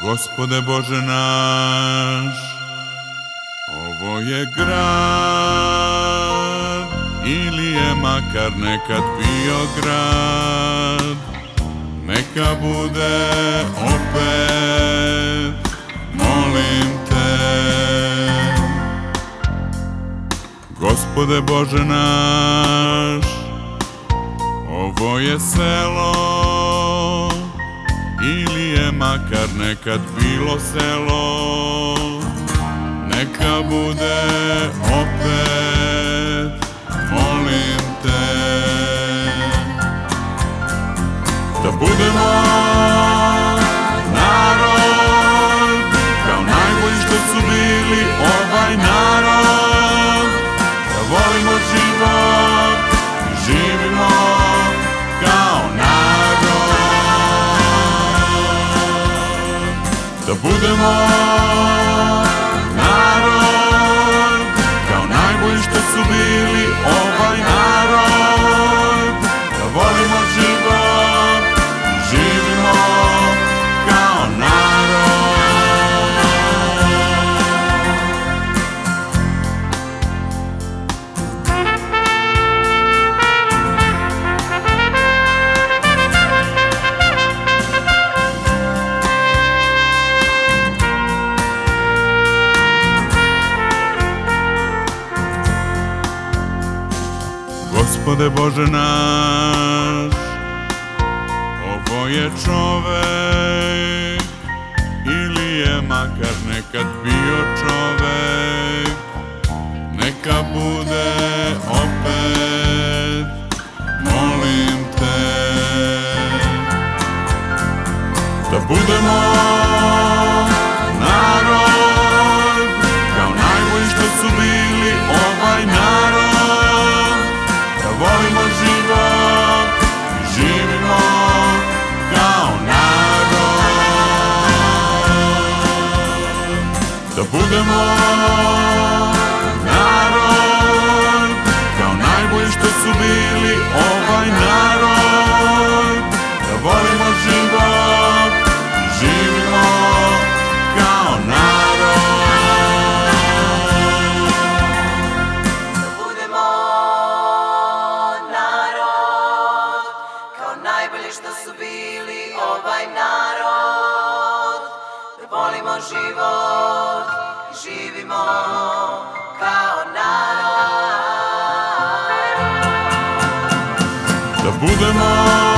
Gospode Bože naš, ovo je grad, ili je makar nekad bio grad, neka bude opet, molim te. Gospode Bože naš, ovo je selo, ili makar nekad bilo selo, neka bude opet, molim te. Da budemo Da Gospode Bože naš, ovo je čovek, ili je makar nekad bio čovek, neka bude opet, molim te. Da budemo Da budemo narod, kao najbolji što su bili ovaj narod, da volimo život i živimo kao narod. budemo narod kao najbolje što su bili ovaj narod da volimo život živimo kao narod. Da budemo